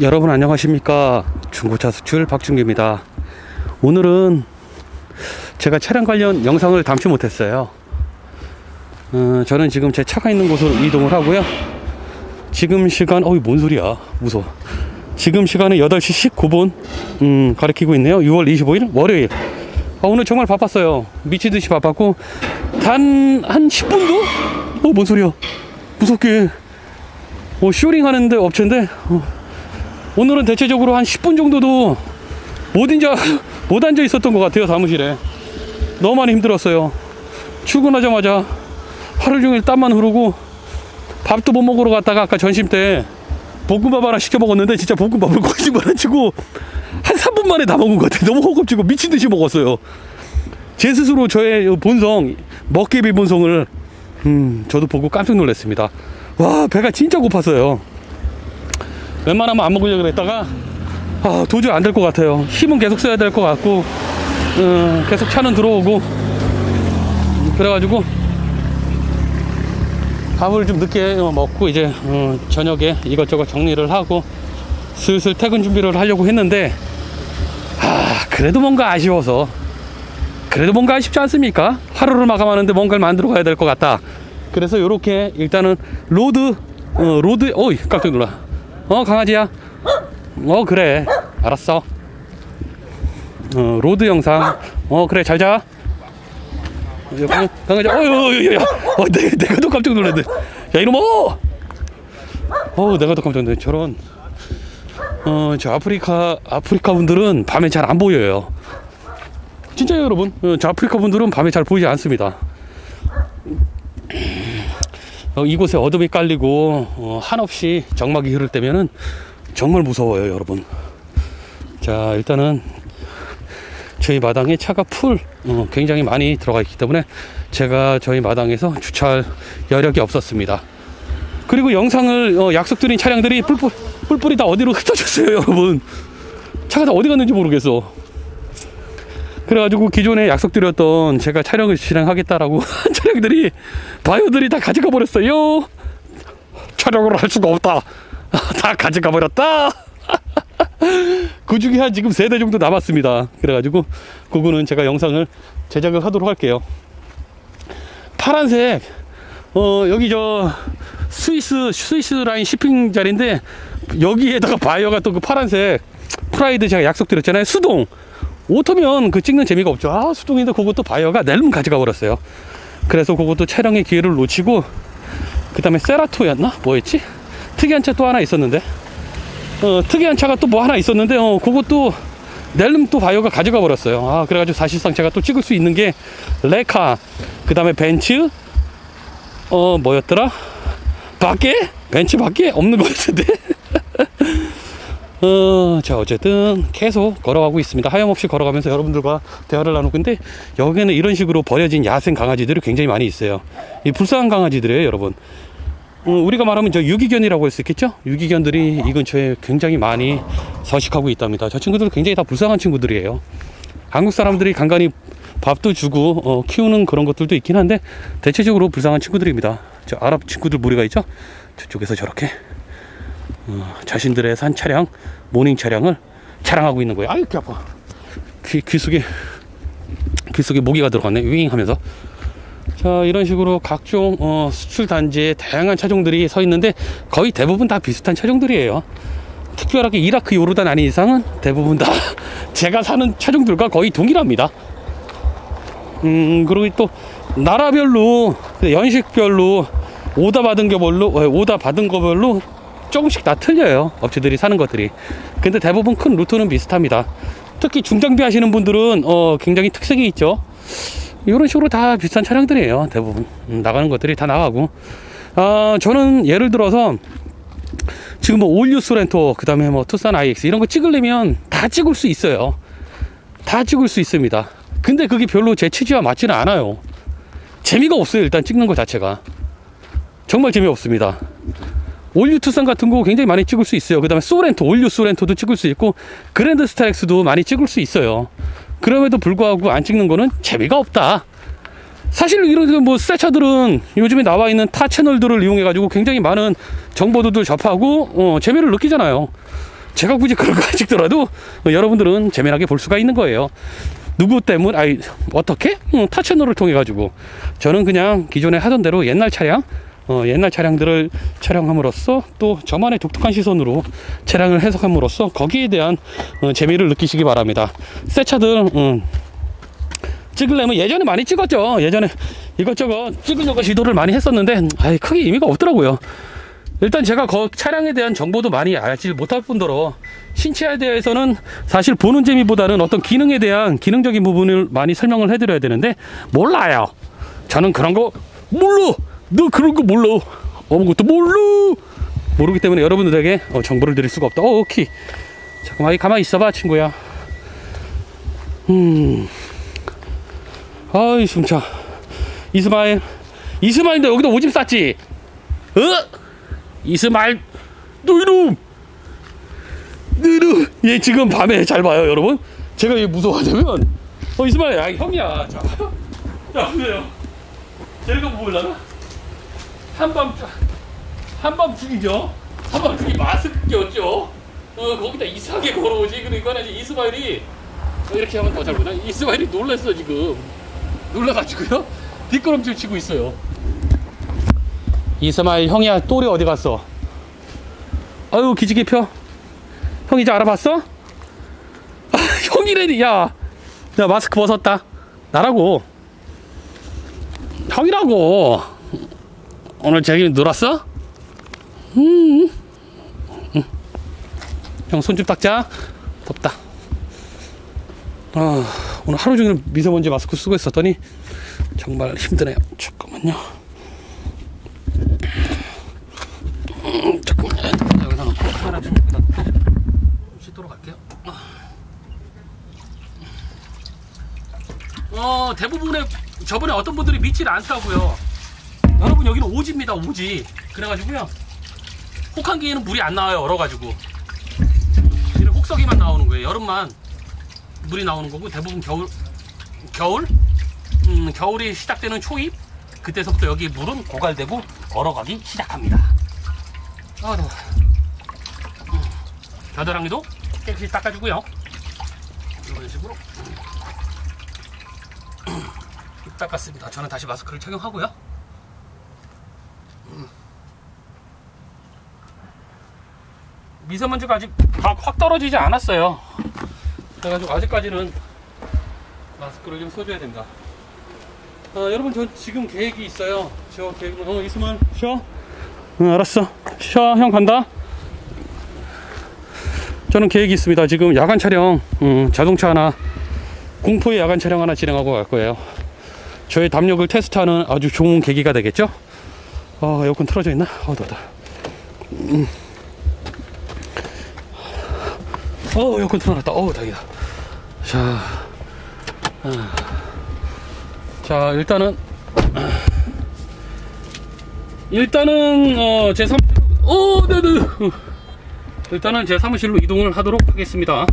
여러분 안녕하십니까? 중고차 수출 박준기입니다. 오늘은 제가 차량 관련 영상을 담지 못했어요. 어, 저는 지금 제 차가 있는 곳으로 이동을 하고요. 지금 시간 어이 뭔 소리야? 무서워. 지금 시간은 8시 19분 음, 가리키고 있네요. 6월 25일 월요일. 아, 오늘 정말 바빴어요. 미치듯이 바빴고 단 한 10분도? 어 뭔 소리야? 무섭게. 어, 쇼링 하는데 업체인데? 어, 오늘은 대체적으로 한 10분 정도도 못 앉아, 못 앉아 있었던 것 같아요, 사무실에. 너무 많이 힘들었어요. 출근하자마자 하루 종일 땀만 흐르고 밥도 못 먹으러 갔다가 아까 점심 때 볶음밥 하나 시켜 먹었는데 진짜 볶음밥을 거짓말 안 치고 한 3분 만에 다 먹은 것 같아요. 너무 허겁지겁 미친 듯이 먹었어요. 제 스스로 저의 본성, 먹개비 본성을 음, 저도 보고 깜짝 놀랐습니다. 와, 배가 진짜 고팠어요. 웬만하면 안 먹으려고 했다가 아, 도저히 안 될 것 같아요. 힘은 계속 써야 될 것 같고 음, 계속 차는 들어오고 그래가지고 밥을 좀 늦게 먹고 이제 어, 저녁에 이것저것 정리를 하고 슬슬 퇴근 준비를 하려고 했는데 아 그래도 뭔가 아쉬워서 그래도 뭔가 아쉽지 않습니까? 하루를 마감하는데 뭔가를 만들어 가야 될 것 같다. 그래서 이렇게 일단은 road 어, road 어이 깜짝 놀라 어 강아지야? 어 그래. 알았어. 어 road 영상. 어 그래 잘자. 강아지 어유 야 어, 내, 내가 더 깜짝 놀랐네. 야 이놈아! 어 내가 더 깜짝 놀랐네. 저런. 어 저 아프리카 아프리카 분들은 밤에 잘 안 보여요. 진짜요 여러분? 어, 저 아프리카 분들은 밤에 잘 보이지 않습니다 어, 이곳에 어둠이 깔리고 어, 한없이 정막이 흐를 때면은 정말 무서워요 여러분. 자 일단은 저희 마당에 차가 풀 어, 굉장히 많이 들어가 있기 때문에 제가 저희 마당에서 주차할 여력이 없었습니다. 그리고 영상을 어, 약속드린 차량들이 뿔뿔 뿔뿔이 다 어디로 흩어졌어요 여러분? 차가 다 어디 갔는지 모르겠어 그래가지고 기존에 약속드렸던 제가 촬영을 진행하겠다라고 한 차량들이 바이오들이 다 가져가 버렸어요. 촬영을 할 수가 없다. 다 가져가 버렸다. 그 중에 한 지금 세 대 정도 남았습니다. 그래가지고 그거는 제가 영상을 제작을 하도록 할게요. 파란색 어 여기 저 스위스 스위스 라인 shipping 자리인데 여기에다가 바이어가 또 그 파란색 프라이드 제가 약속드렸잖아요. 수동 오토면 그 찍는 재미가 없죠. 아, 수동인데 그것도 바이어가 낼름 가져가 버렸어요. 그래서 그것도 촬영의 기회를 놓치고, 그 다음에 세라토였나? 뭐였지? 특이한 차 또 하나 있었는데, 어, 특이한 차가 또 뭐 하나 있었는데, 어, 그것도 낼름 또 바이어가 가져가 버렸어요. 아, 그래가지고 사실상 제가 또 찍을 수 있는 게 레카, 그 다음에 벤츠, 어, 뭐였더라? 밖에? 벤츠 밖에? 없는 것 같은데? 어, 자, 어쨌든 계속 걸어가고 있습니다. 하염없이 걸어가면서 여러분들과 대화를 나누고 근데 여기에는 이런 식으로 버려진 야생 강아지들이 굉장히 많이 있어요. 이 불쌍한 강아지들이에요, 여러분. 어, 우리가 말하면 저 유기견이라고 할 수 있겠죠? 유기견들이 이 근처에 굉장히 많이 서식하고 있답니다. 저 친구들은 굉장히 다 불쌍한 친구들이에요. 한국 사람들이 간간히 밥도 주고 어, 키우는 그런 것들도 있긴 한데 대체적으로 불쌍한 친구들입니다. 저 아랍 친구들 무리가 있죠? 저쪽에서 저렇게 어, 자신들의 산 차량, 모닝 차량을 자랑하고 있는 거예요. 아유, 귀 아파. 귀, 귀 속에, 귀 속에 모기가 들어갔네. 윙 하면서. 자, 이런 식으로 각종, 어, 수출 단지에 다양한 차종들이 서 있는데 거의 대부분 다 비슷한 차종들이에요. 특별하게 이라크 요르단 아닌 이상은 대부분 다 제가 사는 차종들과 거의 동일합니다. 음, 그리고 또 나라별로, 연식별로 오다 받은 거별로, 어, 오다 받은 거별로 조금씩 다 틀려요. 업체들이 사는 것들이. 근데 대부분 큰 루트는 비슷합니다. 특히 중장비 하시는 분들은 어, 굉장히 특색이 있죠. 이런 식으로 다 비슷한 차량들이에요. 대부분. 음, 나가는 것들이 다 나가고. 어, 저는 예를 들어서 지금 뭐 올뉴 쏘렌토, 그 다음에 뭐 투싼 IX 이런 거 찍으려면 다 찍을 수 있어요. 다 찍을 수 있습니다. 근데 그게 별로 제 취지와 맞지는 않아요. 재미가 없어요. 일단 찍는 것 자체가. 정말 재미없습니다. 올뉴 투싼 같은 거 굉장히 많이 찍을 수 있어요. 그 다음에 소렌토, 올뉴 쏘렌토도 찍을 수 있고, 그랜드 스타렉스도 많이 찍을 수 있어요. 그럼에도 불구하고 안 찍는 거는 재미가 없다. 사실 이런 뭐새 차들은 요즘에 나와 있는 타 채널들을 이용해 가지고 굉장히 많은 정보들을 접하고 어, 재미를 느끼잖아요. 제가 굳이 그런 거 찍더라도 어, 여러분들은 재미나게 볼 수가 있는 거예요. 누구 때문, 아니, 어떻게? 음, 타 채널을 통해 가지고. 저는 그냥 기존에 하던 대로 옛날 차량, 어, 옛날 차량들을 촬영함으로써 또 저만의 독특한 시선으로 차량을 해석함으로써 거기에 대한 어, 재미를 느끼시기 바랍니다. 새 차들, 음, 찍으려면 예전에 많이 찍었죠. 예전에 이것저것 찍으려고 시도를 많이 했었는데, 아이, 크게 의미가 없더라고요. 일단 제가 그 차량에 대한 정보도 많이 알지 못할 뿐더러 신체에 대해서는 사실 보는 재미보다는 어떤 기능에 대한 기능적인 부분을 많이 설명을 해드려야 되는데 몰라요. 저는 그런 거 몰라. 너 그런 거 몰라. 아무것도 몰라. 모르기 때문에 여러분들에게 어, 정보를 드릴 수가 없다. 어, 오케이. 잠깐만, 가만히 있어봐, 친구야. 음. 아이, 숨차. 이스마일. 이스마일인데 여기다 오줌 쌌지? 어? 이스마일 너 이놈 너 이놈 얘 지금 밤에 잘 봐요 여러분 제가 얘 무서워하자면 어 이스마일 야 형이야 자, 야 그래요 제가 뭐 보려나 한밤 한밤 죽이죠 한밤 죽이 마스크 꼈죠 어 거기다 이상하게 걸어오지 그러니까 이제 이스마일이 어, 이렇게 하면 더 잘 보나 이스마일이 놀랐어 지금 놀라가지고요 뒷걸음질 치고 있어요 이스마일 형이야 또리 어디 갔어? 아유 기지개 펴. 형 이제 알아봤어? 아, 형이래 야. 야 마스크 벗었다. 나라고. 형이라고. 오늘 저기 놀았어? 음. 음. 형손 좀 닦자. 덥다. 아 오늘 하루 종일 미세먼지 마스크 쓰고 있었더니 정말 힘드네요. 잠깐만요. 잠깐만 여기다 놓고 하나 좀 여기다 씻도록 할게요 어 대부분의 저번에 어떤 분들이 믿질 않다고요 여기는 오지입니다 오지 그래가지고요 혹한기에는 물이 안 나와요 얼어가지고 여기는 혹서기만 나오는 거예요 여름만 물이 나오는 거고 대부분 겨울 겨울 음, 겨울이 시작되는 초입 그때서부터 여기 물은 고갈되고 얼어가기 시작합니다 아, 더워. 겨드랑이도 깨끗이 닦아주고요. 이런 식으로 닦았습니다. 저는 다시 마스크를 착용하고요. 미세먼지가 아직 막확 떨어지지 않았어요. 그래가지고 아직까지는 마스크를 좀 써줘야 된다. 아, 여러분 저 지금 계획이 있어요. 저 계획은 어 있으면 쉬어. 응, 알았어. 쉬어, 형 간다. 저는 계획이 있습니다. 지금 야간 촬영, 음, 자동차 하나, 공포의 야간 촬영 하나 진행하고 갈 거예요. 저의 담력을 테스트하는 아주 좋은 계기가 되겠죠? 어, 에어컨 틀어져 있나? 어, 더다. 음. 어, 에어컨 틀어놨다. 어, 다행이다. 자, 아. 자, 일단은, 일단은 어, 제 사무실 오, 네네. 일단은 제 사무실로 이동을 하도록 하겠습니다.